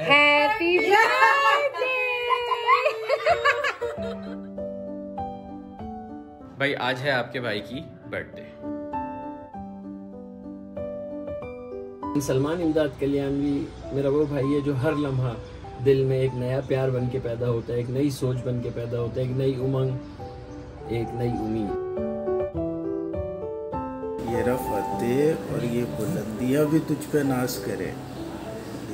Happy birthday भाई आज है आपके भाई की बर्थडे सलमान इमदाद कल्याणवी मेरा वो भाई है जो हर लम्हा दिल में एक नया प्यार बन के पैदा होता है एक नई सोच बन के पैदा होता है एक नई उमंग एक नई उम्मीद। ये फतेह और ये बुलंदियाँ भी तुझ पे नाश करे।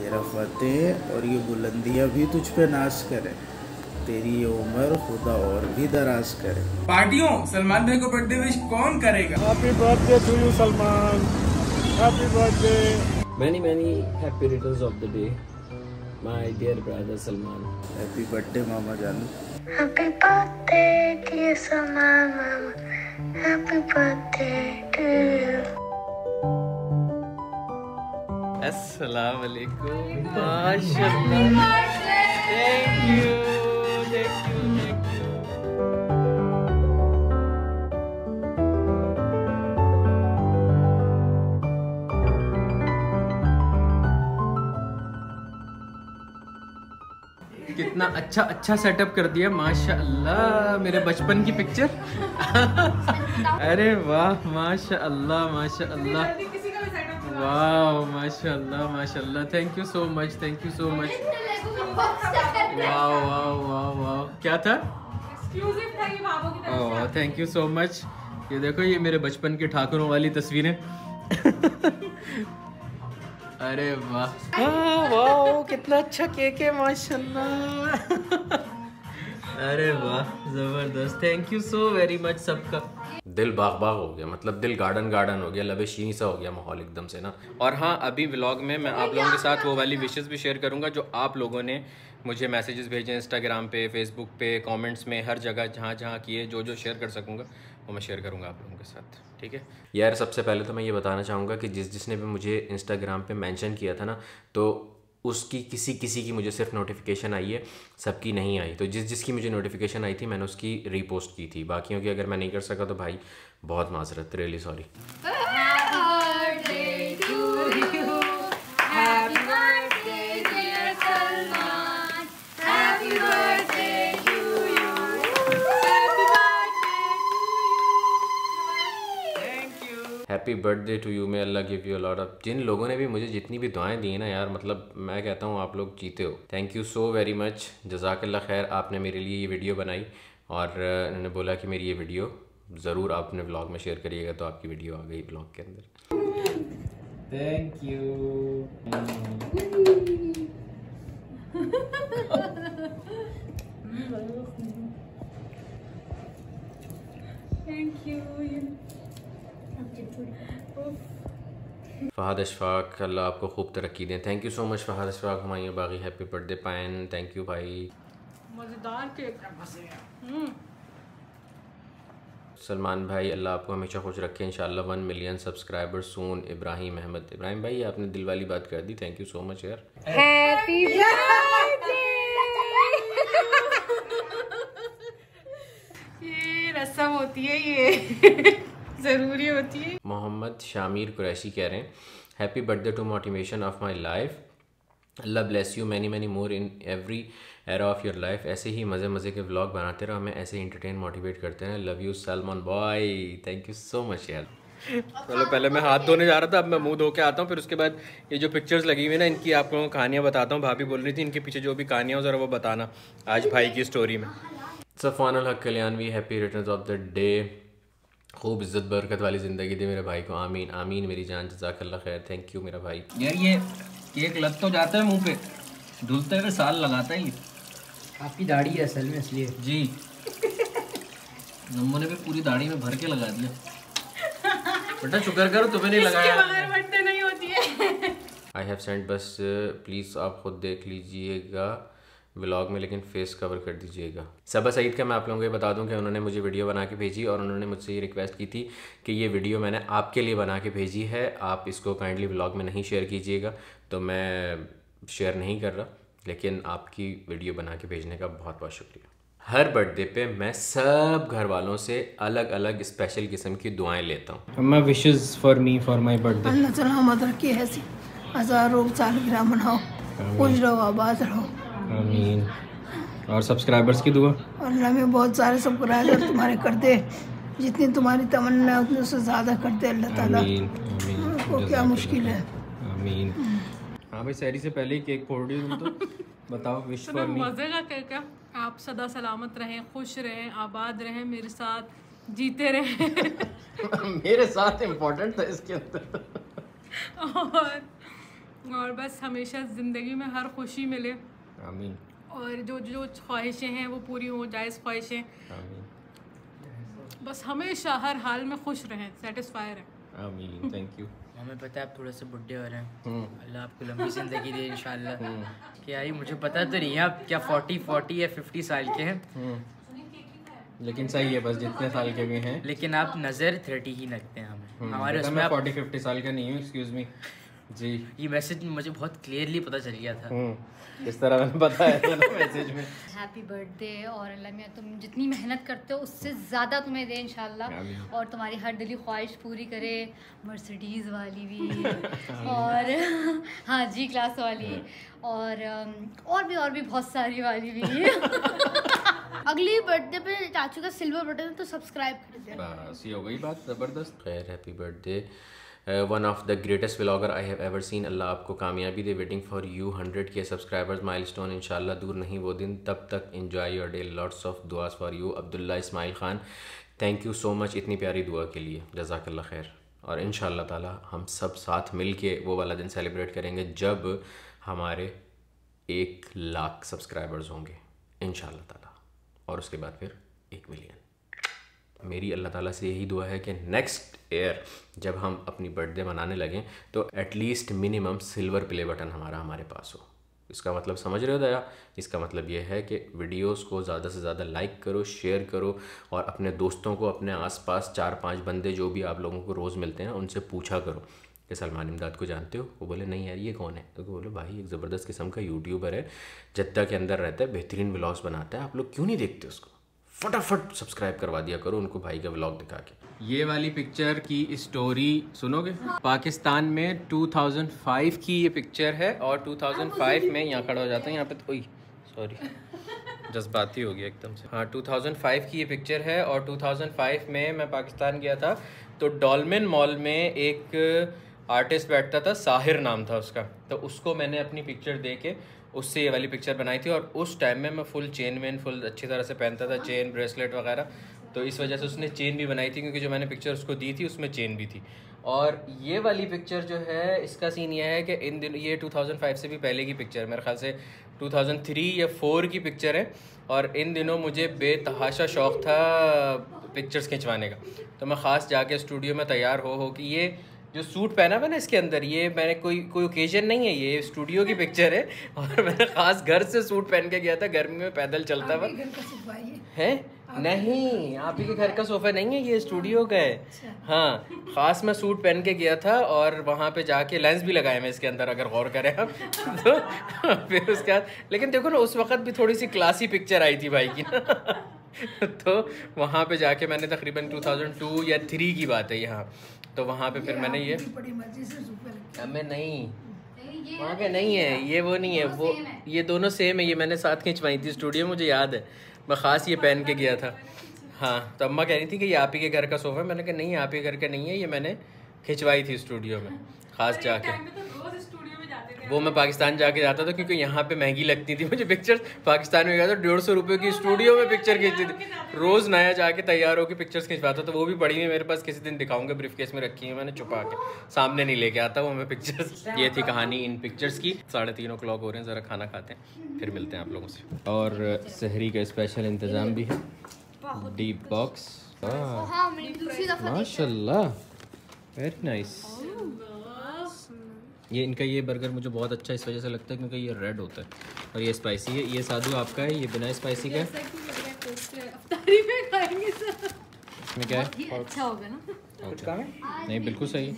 ये फतेह और ये बुलंदियाँ भी तुझ पे नाश करे। तेरी ये उम्र खुदा और भी दराज करे। पार्टियों सलमान भाई को बर्थडे विश कौन करेगा? Happy birthday to you Salman. Happy birthday many many happy returns of the day my dear brother Salman happy birthday मामा जानू Happy birthday, dear Salman Mama. Happy birthday to you. अस्सलाम वालेकुम माशाल्लाह thank you thank you thank you कितना अच्छा अच्छा setup कर दिया माशाल्लाह मेरे बचपन की पिक्चर अरे वाह माशाल्लाह माशाल्लाह। वाह माशाल्लाह माशाल्लाह thank you so much thank you so much वाह वाह वाह वाह क्या था? Oh thank you so. Much ये देखो ये मेरे बचपन के ठाकुरों वाली तस्वीरें। अरे वाह। वाह वाह कितना अच्छा केक है माशाल्लाह। अरे वाह ज़बरदस्त। Thank you so very much सबका। दिल बाग बाग हो गया मतलब दिल गार्डन गार्डन हो गया लबे शीनी सा हो गया माहौल एकदम से ना। और हाँ अभी व्लॉग में मैं आप लोगों के साथ वो वाली विशेष भी शेयर करूँगा जो आप लोगों ने मुझे मैसेजेस भेजे इंस्टाग्राम पे फेसबुक पे कमेंट्स में, हर जगह जहाँ जहाँ किए, जो जो शेयर कर सकूँगा, वो मैं शेयर करूँगा आप लोगों के साथ, ठीक है? यार, सबसे पहले तो मैं ये बताना चाहूँगा कि जिस जिसने भी मुझे इंस्टाग्राम पे मेंशन किया था ना तो उसकी किसी किसी की मुझे सिर्फ़ नोटिफिकेशन आई है, सबकी नहीं आई। तो जिस जिसकी मुझे नोटिफिकेशन आई थी, मैंने उसकी रीपोस्ट की थी। बाकियों की अगर मैं नहीं कर सका तो भाई, बहुत माजरत really sorry happy birthday to you may Allah give you lot of जिन लोगों ने भी मुझे जितनी भी दुआएँ दी हैं ना यार मतलब मैं कहता हूँ आप लोग जीते हो। Thank you so very much जजाकल्ला खैर आपने मेरे लिए ये वीडियो बनाई और उन्होंने बोला कि मेरी ये वीडियो ज़रूर आपने ब्लॉग में शेयर करिएगा तो आपकी वीडियो आ गई ब्लॉग के अंदर। थैंक यू फ़हाद अशफाक अल्लाह आपको खूब तरक्की दें। Thank you so much Fahad Ashfaq हमारी बागी हैप्पी बर्थडे पायन थैंक यू भाई। मज़ेदार केक। सलमान भाई अल्लाह आपको हमेशा खुश रखे। इंशाल्लाह one million subscriber soon Ibrahim Ahmed. Ibrahim भाई आपने दिल वाली बात कर दी। थैंक यू सो मच यार। Happy birthday. ये रस्म होती है ये। ज़रूरी होती है। मोहम्मद शामिर कुरैशी कह रहे हैं happy birthday to motivation of my life Allah bless you many many more in every era of your life ऐसे ही मज़े मज़े के व्लॉग बनाते रहो हमें ऐसे इंटरटेन मोटिवेट करते हैं love you Salman boy thank you so much यार। चलो पहले मैं हाथ धोने जा रहा था अब मैं मुँह धो के आता हूँ फिर उसके बाद ये जो पिक्चर्स लगी हुई है ना इनकी आप लोगों को कहानियाँ बताता हूँ। भाभी बोल रही थी इनके पीछे जो भी कहानियाँ हो ज़रा वो बताना आज भाई की स्टोरी में। Safan Haq Kalyanvi happy return of the day खूब इज़्ज़त बरकत वाली ज़िंदगी दे मेरे भाई को। आमीन आमीन मेरी जान जजाकल्ला खैर। थैंक यू मेरा भाई। यार ये केक लग तो जाता है मुँह पे। धुलते हुए साल लगाता है ये। आपकी दाढ़ी है असल में इसलिए। जी। नम्बो ने भी पूरी दाढ़ी में भर के लगा दिया। बेटा शुक्र करो तुम्हें नहीं लगाया। नहीं होती है। आई हैव सेंड बस प्लीज़ आप खुद देख लीजिएगा। व्लॉग में लेकिन फेस कवर कर दीजिएगा। सबा सईद का मैं आप लोगों को ये बता दूँ कि उन्होंने मुझे वीडियो बना के भेजी और उन्होंने मुझसे ये रिक्वेस्ट की थी कि ये वीडियो मैंने आपके लिए बना के भेजी है। आप इसको काइंडली व्लॉग में नहीं शेयर कीजिएगा तो मैं शेयर नहीं कर रहा लेकिन आपकी वीडियो बना के भेजने का बहुत बहुत शुक्रिया। हर बर्थडे पे मैं सब घर वालों से अलग अलग स्पेशल किस्म की दुआएँ लेता हूँ। अम्मा wishes for me for my birthday अल्लाह सलामत रखे ऐसी। हज़ारों सालगिरह मनाओ खुश रहो आबाद रहो। आमीन और सब्सक्राइबर्स की दुआ? और अल्लाह में बहुत सारे सब्सक्राइबर तुम्हारे करते जितनी तुम्हारी तमन्ना है उतने से ज़्यादा करते अल्लाह ताला। आमीन आमीन को क्या मुश्किल है। आमीन हाँ भाई सैरी से पहले ही केक फोड़ रही हो तो। बताओ विश फॉर मी मज़े का केक है। आप सदा सलामत रहें खुश रहें आबाद रहें मेरे साथ जीते रहें। मेरे साथ इम्पोर्टेंट था इसके अंदर। और और बस हमेशा ज़िंदगी में हर खुशी मिले। आमीन। और जो जो ख्वाहिशें हैं वो पूरी हो जायज़ ख्वाहिशें। बस हमेशा हर हाल में खुश रहें सेटिस्फाई रहें। आमीन थैंक यू हमें पता है आप थोड़े से बुढ़े हो रहे हैं। हम्म। अल्लाह आपको लंबी ज़िंदगी दे इंशाल्लाह। क्या ही मुझे पता तो नहीं है आप क्या फोर्टी फोर्टी या फिफ्टी साल के हैं। लेकिन सही है बस जितने साल के भी हैं। लेकिन आप नज़र थर्टी ही लगते हैं हमें। हम्म, हमारे उसमें फोर्टी फिफ्टी साल का नहीं हूँ एक्सक्यूज मी जी। ये मैसेज मुझे बहुत क्लियरली पता चल गया था। हम्म इस तरह मैंने बताया था ना मैसेज में। हैप्पी बर्थडे और अल्लाह मियाँ तुम जितनी मेहनत करते हो उससे ज़्यादा तुम्हें दे इंशाल्लाह। और तुम्हारी हर दिली ख्वाहिश पूरी करे मर्सिडीज़ वाली भी। और हाँ जी क्लास वाली। और और भी और भी बहुत सारी वाली भी। अगली बर्थडे पे चाचू का सिल्वर बटन तो सब्सक्राइब कर देना बस ये हो गई बात ज़बरदस्त। खैर happy birthday one of the greatest vlogger I have ever seen अल्लाह आपको कामयाबी दे। वेटिंग फॉर यू हंड्रेड के सब्सक्राइबर्स माइल स्टोन इन दूर नहीं वो दिन। तब तक enjoy your day lots of दुआस for you Abdullah Ismail Khan. Thank you so much इतनी प्यारी दुआ के लिए। जजाकल्ला खैर। और इन ताला हम सब साथ मिल के वो वाला दिन सेलिब्रेट करेंगे जब हमारे एक लाख सब्सक्राइबर्स होंगे। इन ताला। और उसके बाद फिर एक मिलियन मेरी अल्लाह ताला से यही दुआ है कि नेक्स्ट ईयर जब हम अपनी बर्थडे मनाने लगें तो at least minimum silver play button हमारा हमारे पास हो। इसका मतलब समझ रहे हो दया? इसका मतलब ये है कि वीडियोस को ज़्यादा से ज़्यादा लाइक करो शेयर करो और अपने दोस्तों को, अपने आसपास चार पाँच बंदे जो भी आप लोगों को रोज़ मिलते हैं, उनसे पूछा करो कि सलमान इमदाद को जानते हो? वो बोले, नहीं यार, ये कौन है? तो बोलो, भाई, एक ज़बरदस्त किस्म का यूट्यूबर है जद्दा के अंदर रहता है, बेहतरीन व्लॉग्स बनाता है, आप लोग क्यों नहीं देखते उसको? फटाफट सब्सक्राइब करवा दिया करो उनको भाई का व्लॉग दिखा के। ये वाली पिक्चर की स्टोरी सुनोगे? पाकिस्तान में 2005 की ये पिक्चर है और 2005 में यहाँ खड़ा हो जाता है, यहाँ पे तो सॉरी जज्बाती हो गया एकदम से। हाँ 2005 की ये पिक्चर है और 2005 में मैं पाकिस्तान गया था तो डॉलमिन मॉल में एक आर्टिस्ट बैठता था साहिर नाम था उसका। तो उसको मैंने अपनी पिक्चर दे उससे ये वाली पिक्चर बनाई थी और उस टाइम में मैं फुल चेन वेन फुल अच्छी तरह से पहनता था चेन ब्रेसलेट वगैरह। तो इस वजह से उसने चेन भी बनाई थी क्योंकि जो मैंने पिक्चर उसको दी थी, उसमें चेन भी थी। और ये वाली पिक्चर जो है, इसका सीन ये है कि इन दिन, ये 2005 से भी पहले की पिक्चर मेरे ख्याल से 2003 या 4 की पिक्चर है। और इन दिनों मुझे बेतहाशा शौक़ था पिक्चर्स खिंचवाने का। तो मैं ख़ास जाके स्टूडियो में तैयार हो हो कि ये जो सूट पहना हुआ ना इसके अंदर ये मैंने कोई कोई ओकेजन नहीं है ये स्टूडियो की पिक्चर है। और मैंने ख़ास घर से सूट पहन के गया था गर्मी में पैदल चलता हुआ। है? नहीं आप ही के घर का सोफा नहीं है ये स्टूडियो का है। हाँ खास मैं सूट पहन के गया था और वहाँ पे जाके लेंस भी लगाए मैं इसके अंदर अगर गौर करें आप। तो फिर उसके बाद लेकिन देखो ना उस वक्त भी थोड़ी सी क्लासी पिक्चर आई थी भाई की। ना तो वहाँ पे जाके मैंने तकरीबन 2002 या 3 की बात है यहाँ। तो वहाँ पे फिर मैंने ये हमें नहीं। वहाँ के नहीं है ये वो नहीं है वो ये दोनों सेम है ये मैंने साथ खिंचवाई थी स्टूडियो मुझे याद है। मैं ख़ास ये पहन के गया था। हाँ तो अम्मा कह रही थी कि ये आप ही के घर का सोफ़ा है। मैंने कहा नहीं आप ही घर का नहीं है ये मैंने खिंचवाई थी स्टूडियो में ख़ास जाके। वो मैं पाकिस्तान जाके जाता था क्योंकि यहाँ पे महँगी लगती थी मुझे पिक्चर्स पाकिस्तान में गया था डेढ़ सौ रुपये की स्टूडियो में पिक्चर खींचती थी। रोज़ नया जाके तैयार होकर पिक्चर्स खिंचवाता था वो भी पड़ी हुई मेरे पास किसी दिन दिखाऊँगा ब्रीफ केस में रखी है मैंने छुपा के। सामने नहीं लेके आता वो मैं पिक्चर्स ये थी कहानी इन पिक्चर्स की। साढ़े तीन ओ क्लॉक हो रहे हैं ज़रा खाना खाते हैं फिर मिलते हैं आप लोगों से। और शहरी का स्पेशल इंतज़ाम भी है। डीप बॉक्स माशाल्लाह। वेरी नाइस ये इनका ये बर्गर मुझे बहुत अच्छा इस वजह से लगता है क्योंकि ये रेड होता है। और ये स्पाइसी है। ये साधु आपका है? ये बिना स्पाइसी का? इसमें क्या है? अच्छा होगा ना। Okay. नहीं बिल्कुल सही।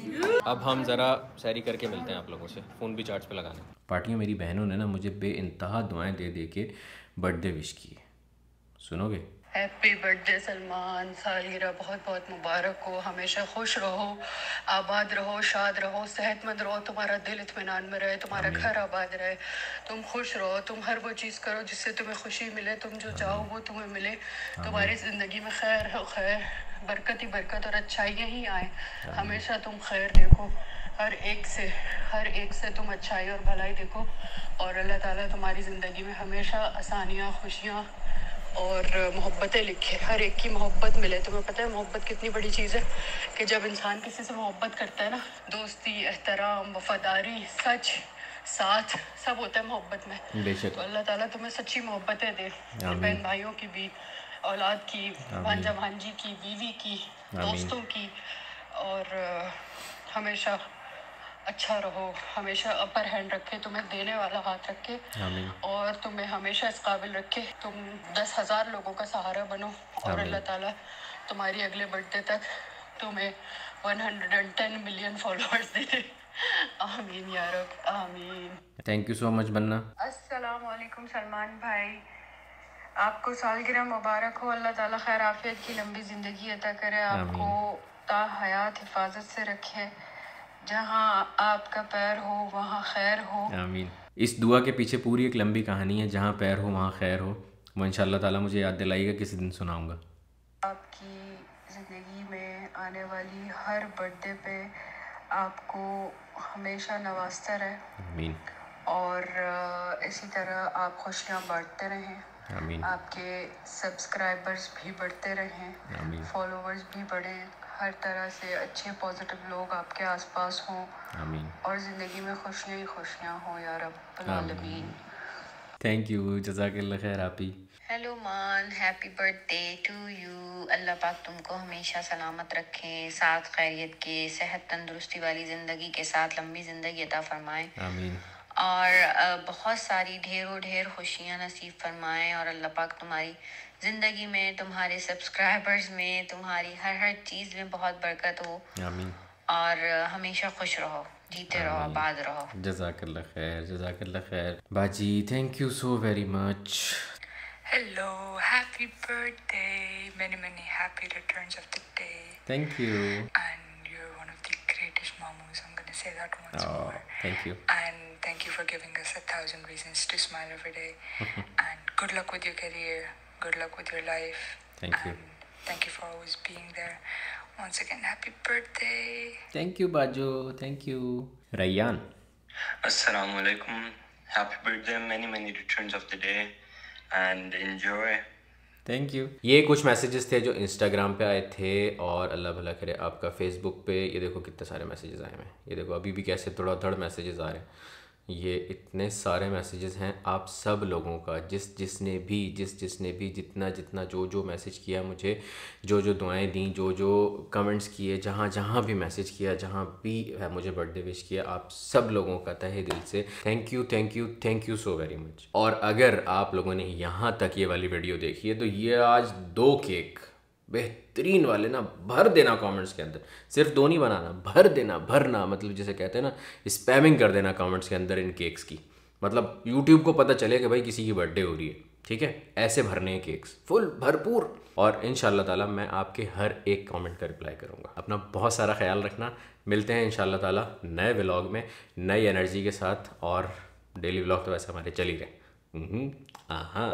अब हम ज़रा सैरी करके मिलते हैं आप लोगों से। फ़ोन भी चार्ज पे लगाने पार्टियों मेरी बहनों ने ना मुझे बे दुआएँ दे दे के बर्थडे विश की सुनोगे? हैप्पी बर्थडे सलमान सालगिरह बहुत बहुत मुबारक हो। हमेशा खुश रहो आबाद रहो शाद रहो सेहतमंद रहो तुम्हारा दिल इतमान में रहे तुम्हारा घर आबाद रहे। तुम खुश रहो तुम हर वो चीज़ करो जिससे तुम्हें खुशी मिले तुम जो चाहो वो तुम्हें मिले। तुम्हारी ज़िंदगी में खैर हो खैर। बरकत ही बरकत और अच्छाइयाँ ही आए। हमेशा तुम खैर देखो। हर एक से हर एक से तुम अच्छाई और भलाई देखो। और अल्लाह ताला तुम्हारी ज़िंदगी में हमेशा आसानियाँ खुशियाँ और मोहब्बतें लिखे। हर एक की मोहब्बत मिले। तुम्हें पता है मोहब्बत कितनी बड़ी चीज़ है कि जब इंसान किसी से मोहब्बत करता है ना दोस्ती एहतराम वफादारी सच साथ सब होता है मोहब्बत में। बेशक। तो अल्लाह ताला तुम्हें सच्ची मोहब्बतें दे। बहन भाइयों की भी औलाद की भांजा भांजी की बीवी की दोस्तों की। और हमेशा अच्छा रहो हमेशा अपर हैंड रखे तुम्हें देने वाला हाथ रखे और तुम्हें हमेशा इस काबिल रखे तुम दस हज़ार लोगों का सहारा बनो और अल्लाह ताला तुम्हारी अगले बर्थडे तक तुम्हें 110 मिलियन फॉलोअर्स दे दे। आमीन या रब आमीन। थैंक यू सो मच बन्ना अस्सलाम वालेकुम सलमान भाई। आपको सालगिरह मुबारक हो अल्लाह ताला खैर आफियत की लंबी ज़िंदगी अता करे। आपको ता हयात हिफाजत से रखे। जहाँ आपका पैर हो वहाँ खैर हो। आमीन। इस दुआ के पीछे पूरी एक लंबी कहानी है जहाँ पैर हो वहाँ खैर हो। वो इंशाल्लाह ताला मुझे याद दिलाएगा किसी दिन सुनाऊँगा। आपकी ज़िंदगी में आने वाली हर बर्थडे पे आपको हमेशा नवाजता रहे। आमीन। और इसी तरह आप खुशियाँ बांटते रहें। आमीन। आपके सब्सक्राइबर्स भी बढ़ते रहें आमीन। फॉलोअर्स भी बढ़े हर तरह से अच्छे पॉजिटिव लोग आपके आसपास हों। आमीन। और ज़िंदगी में खुशियाँ ही खुशियाँ हों या रब्बुल आलमीन। थैंक यू जजाकल्ला खैर आप। Hi hello man happy birthday to you अल्लाह पाक तुमको हमेशा सलामत रखे साथ खैरियत के सेहत तंदुरुस्ती वाली ज़िंदगी के साथ लंबी ज़िंदगी अता फरमाए। आमीन। और बहुत सारी ढेरों ढेर खुशियाँ नसीब फरमाएँ और अल्लाह पाक तुम्हारी ज़िंदगी में तुम्हारे सब्सक्राइबर्स में तुम्हारी हर हर चीज़ में बहुत बरकत हो आमीन और हमेशा खुश रहो जीते रहो आबाद रहो जजाकल्ला खैर जजाकल्ला खैर बाजी thank you so very much hello happy birthday. Many, many happy returns of the day. Thank you you're one of the greatest mamus. I'm going say that once oh, more. Thank you. And thank you for giving us a thousand reasons to smile every day. and good luck with your career. Good luck with your life. Thank and you. Thank you for always being there. Once again, happy birthday. Thank you, Baju. Thank you. Rayyan. Assalamu alaikum. Happy birthday. Many, many returns of the day. And enjoy. Thank you ये कुछ messages थे जो Instagram पे आए थे और अल्लाह भला करे आपका फेसबुक पे। ये देखो कितने सारे मैसेजेस आए हैं। ये देखो, अभी भी कैसे थोड़ा थोड़ा मैसेजेस आ रहे हैं। ये इतने सारे मैसेजेस हैं आप सब लोगों का। जिस जिसने भी, जिस जिसने भी जितना जितना जो जो मैसेज किया मुझे, जो जो दुआएँ दी, जो जो कमेंट्स किए, जहाँ जहाँ भी मैसेज किया, जहाँ भी है मुझे बर्थडे विश किया, आप सब लोगों का तहे दिल से thank you thank you thank you so very much और अगर आप लोगों ने यहाँ तक ये वाली वीडियो देखी है तो ये आज दो केक बेहतरीन वाले ना, भर देना कमेंट्स के अंदर। सिर्फ़ दो नहीं बनाना, भर देना, भरना मतलब जैसे कहते हैं ना स्पैमिंग कर देना कमेंट्स के अंदर इन केक्स की। मतलब यूट्यूब को पता चले कि भाई किसी की बर्थडे हो रही है, ठीक है? ऐसे भरने हैं केक्स फुल भरपूर। और इन ताला मैं आपके हर एक कमेंट का रिप्लाई करूँगा। अपना बहुत सारा ख्याल रखना। मिलते हैं इन ताला नए व्लॉग में, नई एनर्जी के साथ। और डेली व्लॉग तो वैसे हमारे चल ही रहे हाँ।